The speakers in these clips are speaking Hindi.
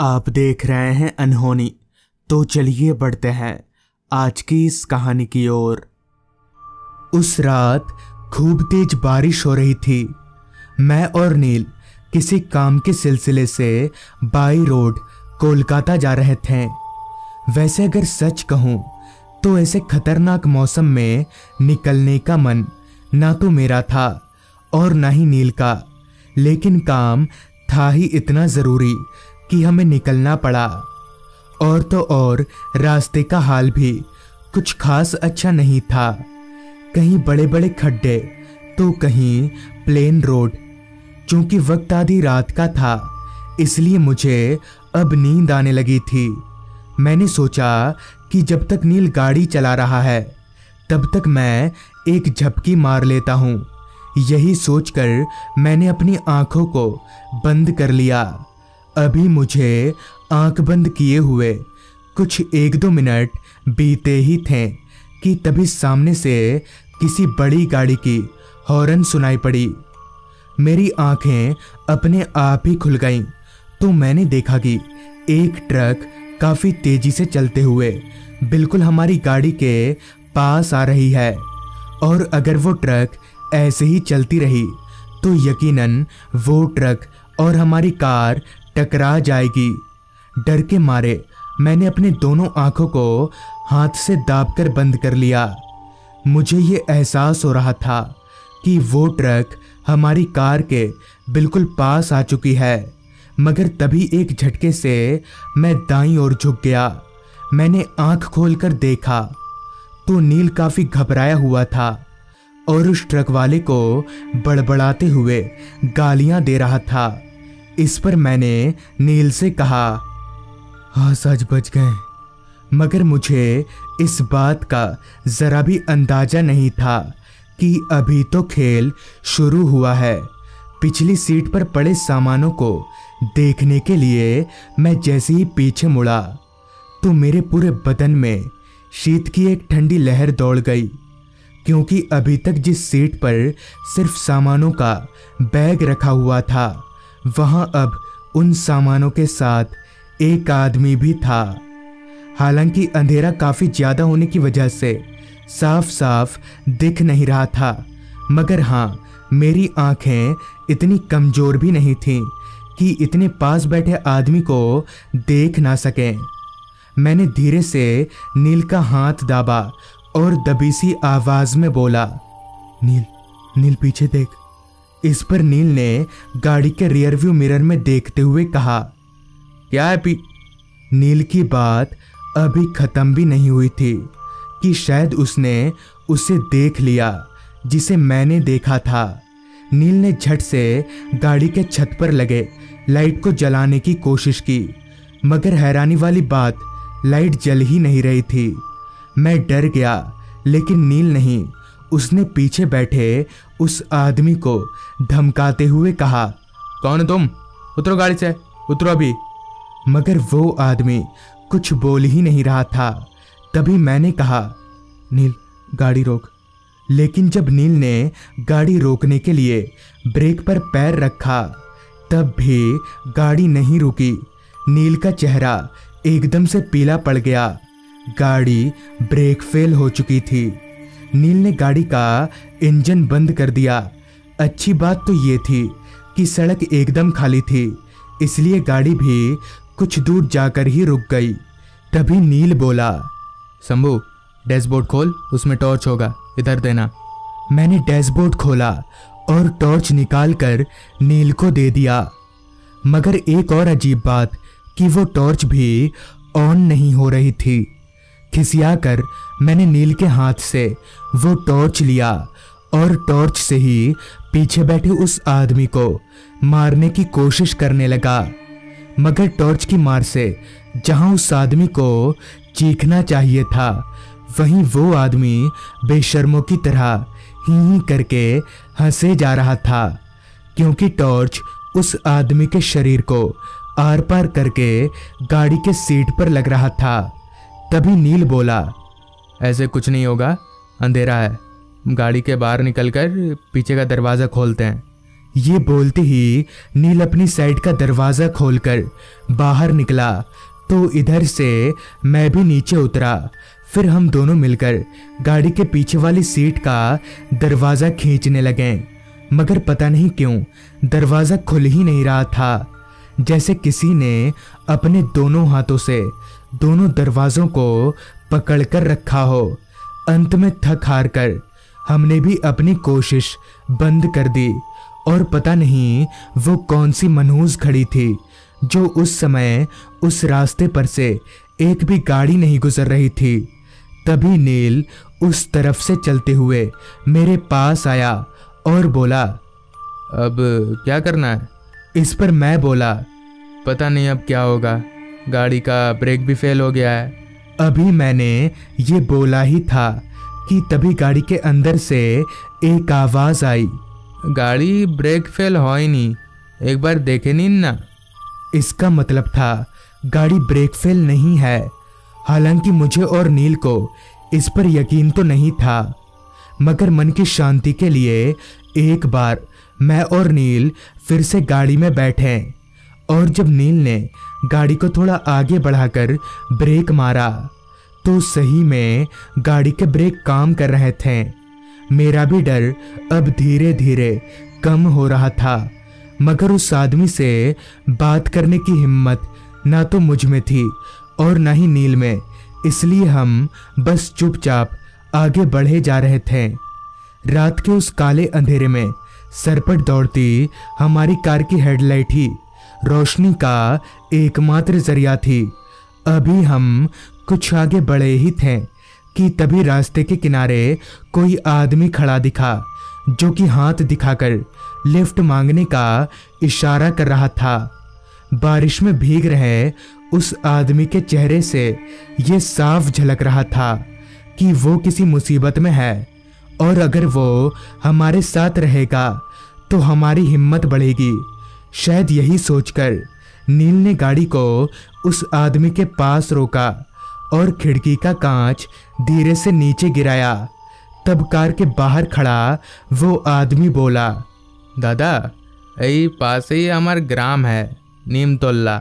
आप देख रहे हैं अनहोनी। तो चलिए बढ़ते हैं आज की इस कहानी की ओर। उस रात खूब तेज बारिश हो रही थी। मैं और नील किसी काम के सिलसिले से बाई रोड कोलकाता जा रहे थे। वैसे अगर सच कहूँ तो ऐसे खतरनाक मौसम में निकलने का मन ना तो मेरा था और ना ही नील का। लेकिन काम था ही इतना ज़रूरी कि हमें निकलना पड़ा। और तो और, रास्ते का हाल भी कुछ खास अच्छा नहीं था। कहीं बड़े बड़े खड्डे तो कहीं प्लेन रोड चूँकि वक्त आधी रात का था, इसलिए मुझे अब नींद आने लगी थी। मैंने सोचा कि जब तक नील गाड़ी चला रहा है, तब तक मैं एक झपकी मार लेता हूँ। यही सोचकर मैंने अपनी आँखों को बंद कर लिया। अभी मुझे आँख बंद किए हुए कुछ एक दो मिनट बीते ही थे कि तभी सामने से किसी बड़ी गाड़ी की हॉर्न सुनाई पड़ी। मेरी आँखें अपने आप ही खुल गईं तो मैंने देखा कि एक ट्रक काफ़ी तेज़ी से चलते हुए बिल्कुल हमारी गाड़ी के पास आ रही है और अगर वो ट्रक ऐसे ही चलती रही तो यकीनन वो ट्रक और हमारी कार टकरा जाएगी। डर के मारे मैंने अपने दोनों आँखों को हाथ से दाब कर बंद कर लिया। मुझे ये एहसास हो रहा था कि वो ट्रक हमारी कार के बिल्कुल पास आ चुकी है, मगर तभी एक झटके से मैं दाई ओर झुक गया। मैंने आँख खोलकर देखा तो नील काफ़ी घबराया हुआ था और उस ट्रक वाले को बड़बड़ाते हुए गालियाँ दे रहा था। इस पर मैंने नील से कहा हाँ सच बच गए मगर मुझे इस बात का जरा भी अंदाज़ा नहीं था कि अभी तो खेल शुरू हुआ है। पिछली सीट पर पड़े सामानों को देखने के लिए मैं जैसे ही पीछे मुड़ा तो मेरे पूरे बदन में शीत की एक ठंडी लहर दौड़ गई। क्योंकि अभी तक जिस सीट पर सिर्फ़ सामानों का बैग रखा हुआ था वहाँ अब उन सामानों के साथ एक आदमी भी था। हालाँकि अंधेरा काफ़ी ज़्यादा होने की वजह से साफ़ साफ़ दिख नहीं रहा था, मगर हाँ मेरी आँखें इतनी कमज़ोर भी नहीं थीं कि इतने पास बैठे आदमी को देख ना सकें। मैंने धीरे से नील का हाथ दाबा और दबी सी आवाज़ में बोला, नील नील पीछे देख। इस पर नील ने गाड़ी के रियरव्यू मिरर में देखते हुए कहा, क्या है पी नील की बात अभी खत्म भी नहीं हुई थी कि शायद उसने उसे देख लिया, जिसे मैंने देखा था। नील ने झट से गाड़ी के छत पर लगे, लाइट को जलाने की कोशिश की, मगर हैरानी वाली बात, लाइट जल ही नहीं रही थी। मैं डर गया, लेकिन नील नहीं। उसने पीछे बैठे उस आदमी को धमकाते हुए कहा, कौन तुम? उतरो गाड़ी से, उतरो अभी. मगर वो आदमी कुछ बोल ही नहीं रहा था। तभी मैंने कहा, नील, गाड़ी रोक। लेकिन जब नील ने गाड़ी रोकने के लिए ब्रेक पर पैर रखा, तब भी गाड़ी नहीं रुकी। नील का चेहरा एकदम से पीला पड़ गया। गाड़ी ब्रेक फेल हो चुकी थी। नील ने गाड़ी का इंजन बंद कर दिया। अच्छी बात तो ये थी कि सड़क एकदम खाली थी, इसलिए गाड़ी भी कुछ दूर जाकर ही रुक गई। तभी नील बोला, शंभू, डैशबोर्ड खोल, उसमें टॉर्च होगा, इधर देना। मैंने डैशबोर्ड खोला और टॉर्च निकालकर नील को दे दिया। मगर एक और अजीब बात कि वो टॉर्च भी ऑन नहीं हो रही थी। खिसियाकर मैंने नील के हाथ से वो टॉर्च लिया और टॉर्च से ही पीछे बैठे उस आदमी को मारने की कोशिश करने लगा। मगर टॉर्च की मार से जहाँ उस आदमी को चीखना चाहिए था, वहीं वो आदमी बेशर्मों की तरह ही ही करके हंसे जा रहा था, क्योंकि टॉर्च उस आदमी के शरीर को आर पार करके गाड़ी के सीट पर लग रहा था। तभी नील बोला, ऐसे कुछ नहीं होगा, अंधेरा है। गाड़ी के बाहर निकलकर पीछे का दरवाज़ा खोलते हैं। ये बोलते ही नील अपनी साइड का दरवाज़ा खोलकर बाहर निकला। तो इधर से मैं भी नीचे उतरा। फिर हम दोनों मिलकर गाड़ी के पीछे वाली सीट का दरवाज़ा खींचने लगे। मगर पता नहीं क्यों, दरवाज़ा खुल ही नहीं रहा था, जैसे किसी ने अपने दोनों हाथों से दोनों दरवाज़ों को पकड़कर रखा हो। अंत में थक हार कर हमने भी अपनी कोशिश बंद कर दी और पता नहीं वो कौन सी मनहूस खड़ी थी जो उस समय उस रास्ते पर से एक भी गाड़ी नहीं गुजर रही थी। तभी नील उस तरफ़ से चलते हुए मेरे पास आया और बोला, अब क्या करना है? इस पर मैं बोला, पता नहीं अब क्या होगा। गाड़ी का ब्रेक भी फेल हो गया है। अभी मैंने ये बोला ही था कि तभी गाड़ी के अंदर से एक आवाज़ आई। गाड़ी ब्रेक फेल हो ही नहीं। एक बार देखे नहीं ना। इसका मतलब था गाड़ी ब्रेक फेल नहीं है। हालाँकि मुझे और नील को इस पर यकीन तो नहीं था मगर मन की शांति के लिए एक बार मैं और नील फिर से गाड़ी में बैठे। और जब नील ने गाड़ी को थोड़ा आगे बढ़ाकर ब्रेक मारा तो सही में गाड़ी के ब्रेक काम कर रहे थे। मेरा भी डर अब धीरे धीरे कम हो रहा था, मगर उस आदमी से बात करने की हिम्मत ना तो मुझमें थी और ना ही नील में, इसलिए हम बस चुपचाप आगे बढ़े जा रहे थे। रात के उस काले अंधेरे में सरपट दौड़ती हमारी कार की हेडलाइट ही रोशनी का एकमात्र ज़रिया थी। अभी हम कुछ आगे बढ़े ही थे कि तभी रास्ते के किनारे कोई आदमी खड़ा दिखा, जो कि हाथ दिखाकर लिफ्ट मांगने का इशारा कर रहा था। बारिश में भीग रहे उस आदमी के चेहरे से ये साफ़ झलक रहा था कि वो किसी मुसीबत में है, और अगर वो हमारे साथ रहेगा तो हमारी हिम्मत बढ़ेगी। शायद यही सोचकर नील ने गाड़ी को उस आदमी के पास रोका और खिड़की का कांच धीरे से नीचे गिराया। तब कार के बाहर खड़ा वो आदमी बोला, दादा, यही पास ही हमारा ग्राम है, नीमतोल्ला।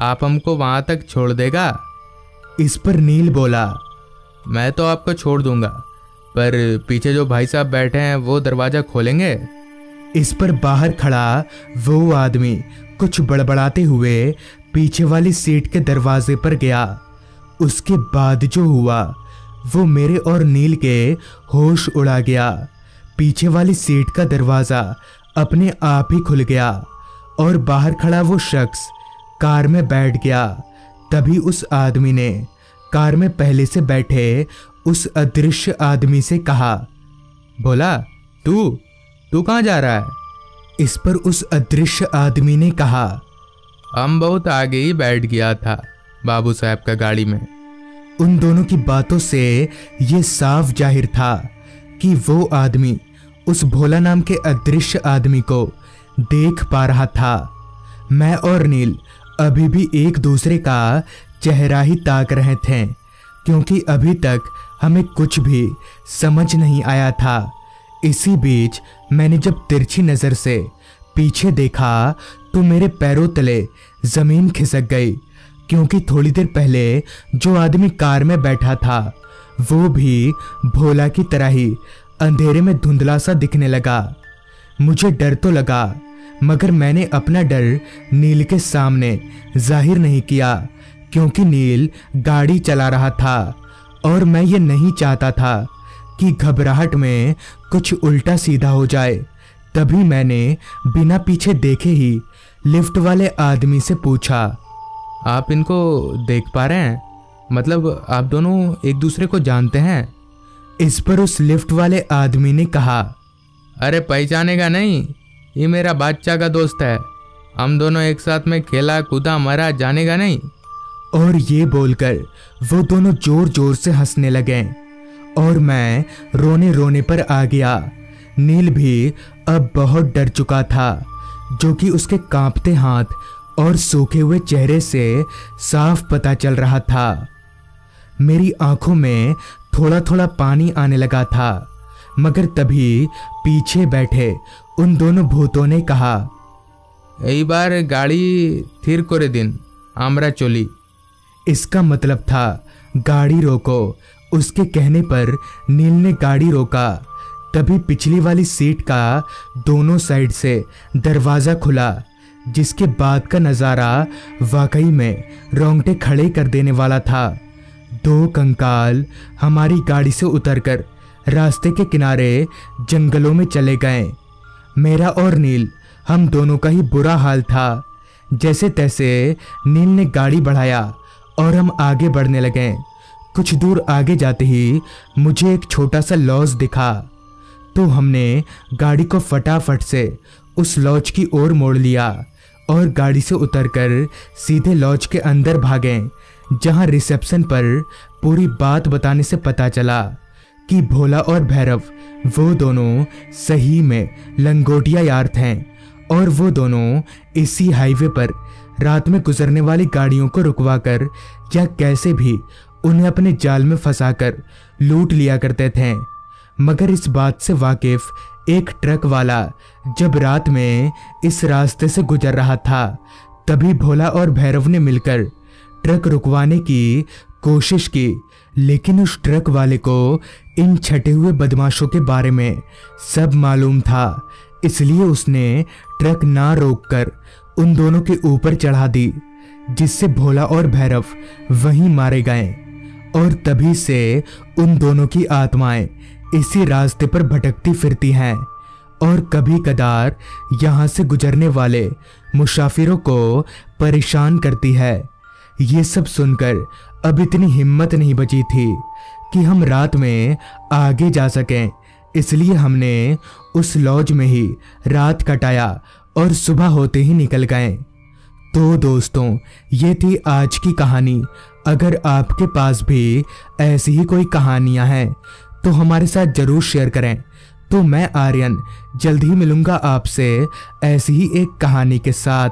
आप हमको वहाँ तक छोड़ देगा? इस पर नील बोला, मैं तो आपको छोड़ दूँगा, पर पीछे जो भाई साहब बैठे हैं वो दरवाज़ा खोलेंगे? इस पर बाहर खड़ा वो आदमी कुछ बड़बड़ाते हुए पीछे वाली सीट के दरवाजे पर गया। उसके बाद जो हुआ, वो मेरे और नील के होश उड़ा गया। पीछे वाली सीट का दरवाज़ा अपने आप ही खुल गया और बाहर खड़ा वो शख्स कार में बैठ गया। तभी उस आदमी ने कार में पहले से बैठे उस अदृश्य आदमी से कहा, बोला, तू? तू कहाँ जा रहा है? इस पर उस अदृश्य आदमी ने कहा हम बहुत आगे ही बैठ गया था बाबू साहब का गाड़ी में। उन दोनों की बातों से ये साफ़ ज़ाहिर था कि वो आदमी उस भोला नाम के अदृश्य आदमी को देख पा रहा था। मैं और नील अभी भी एक दूसरे का चेहरा ही ताक रहे थे क्योंकि अभी तक हमें कुछ भी समझ नहीं आया था। इसी बीच मैंने जब तिरछी नज़र से पीछे देखा तो मेरे पैरों तले ज़मीन खिसक गई, क्योंकि थोड़ी देर पहले जो आदमी कार में बैठा था, वो भी भोला की तरह ही अंधेरे में धुंधला सा दिखने लगा। मुझे डर तो लगा, मगर मैंने अपना डर नील के सामने ज़ाहिर नहीं किया, क्योंकि नील गाड़ी चला रहा था, और मैं ये नहीं चाहता था कि घबराहट में कुछ उल्टा सीधा हो जाए, तभी मैंने बिना पीछे देखे ही लिफ्ट वाले आदमी से पूछा, आप इनको देख पा रहे हैं? मतलब आप दोनों एक दूसरे को जानते हैं? इस पर उस लिफ्ट वाले आदमी ने कहा, अरे पहचानेगा नहीं, ये मेरा बादशाह का दोस्त है। हम दोनों एक साथ में खेला, कूदा, मरा, जानेगा नहीं? और ये बोलकर वो दोनों ज़ोर ज़ोर से हंसने लगे। और मैं रोने रोने पर आ गया नील भी अब बहुत डर चुका था जो कि उसके कांपते हाथ और सूखे हुए चेहरे से साफ पता चल रहा था मेरी आंखों में थोड़ा थोड़ा पानी आने लगा था मगर तभी पीछे बैठे उन दोनों भूतों ने कहा এইবার গাড়ি থির করে দিন আমরা চলি इसका मतलब था गाड़ी रोको उसके कहने पर नील ने गाड़ी रोका। तभी पिछली वाली सीट का दोनों साइड से दरवाज़ा खुला, जिसके बाद का नज़ारा वाकई में रोंगटे खड़े कर देने वाला था। दो कंकाल हमारी गाड़ी से उतरकर रास्ते के किनारे जंगलों में चले गए। मेरा और नील, हम दोनों का ही बुरा हाल था। जैसे तैसे नील ने गाड़ी बढ़ाया और हम आगे बढ़ने लगे। कुछ दूर आगे जाते ही मुझे एक छोटा सा लॉज दिखा। तो हमने गाड़ी को फटाफट से उस लॉज की ओर मोड़ लिया और गाड़ी से उतरकर सीधे लॉज के अंदर भागे, जहाँ रिसेप्शन पर पूरी बात बताने से पता चला कि भोला और भैरव, वो दोनों सही में लंगोटिया यार थे और वो दोनों इसी हाईवे पर रात में गुजरने वाली गाड़ियों को रुकवाकर या कैसे भी उन्हें अपने जाल में फंसाकर लूट लिया करते थे। मगर इस बात से वाकिफ एक ट्रक वाला जब रात में इस रास्ते से गुजर रहा था, तभी भोला और भैरव ने मिलकर ट्रक रुकवाने की कोशिश की, लेकिन उस ट्रक वाले को इन छटे हुए बदमाशों के बारे में सब मालूम था। इसलिए उसने ट्रक ना रोककर उन दोनों के ऊपर चढ़ा दी, जिससे भोला और भैरव वहीं मारे गए। और तभी से उन दोनों की आत्माएँ इसी रास्ते पर भटकती फिरती हैं और कभी कदार यहाँ से गुजरने वाले मुसाफिरों को परेशान करती है। ये सब सुनकर अब इतनी हिम्मत नहीं बची थी कि हम रात में आगे जा सकें, इसलिए हमने उस लॉज में ही रात कटाया और सुबह होते ही निकल गए। तो दोस्तों, ये थी आज की कहानी। अगर आपके पास भी ऐसी ही कोई कहानियाँ हैं तो हमारे साथ ज़रूर शेयर करें। तो मैं आर्यन, जल्द ही मिलूँगा आपसे ऐसी ही एक कहानी के साथ।